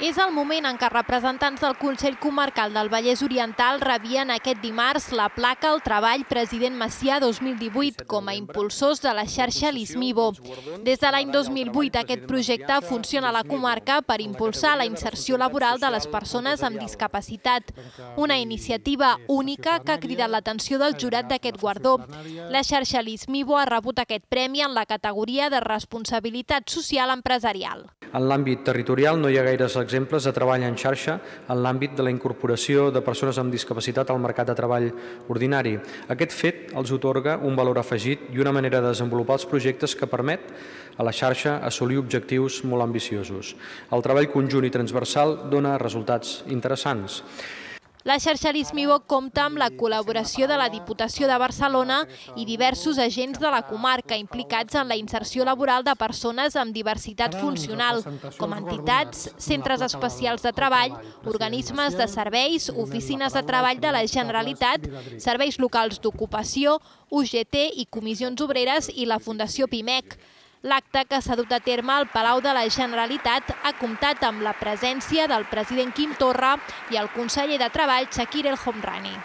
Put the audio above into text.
És el moment en què representants del Consell Comarcal del Vallès Oriental rebien aquest dimarts la placa al treball President Macià 2018 com a impulsors de la xarxa Lismivo. Des de l'any 2008 aquest projecte funciona a la comarca per impulsar la inserció laboral de les persones amb discapacitat. Una iniciativa única que ha cridat l'atenció del jurat d'aquest guardó. La xarxa Lismivo ha rebut aquest premi en la categoria de responsabilitat social empresarial. En l'àmbit territorial no hi ha gaires exemples de treball en xarxa en l'àmbit de la incorporació de persones amb discapacitat al mercat de treball ordinari. Aquest fet els otorga un valor afegit i una manera de desenvolupar els projectes que permet a la xarxa assolir objectius molt ambiciosos. El treball conjunt i transversal dona resultats interessants. La xarxa Lismivo compta amb la col·laboració de la Diputació de Barcelona i diversos agents de la comarca implicats en la inserció laboral de persones amb diversitat funcional, com entitats, centres especials de treball, organismes de serveis, oficines de treball de la Generalitat, serveis locals d'ocupació, UGT i comissions obreres i la Fundació PIMEC. L'acte que s'ha dut a terme al Palau de la Generalitat ha comptat amb la presència del president Quim Torra i el conseller de Treball Shakir El Homrani.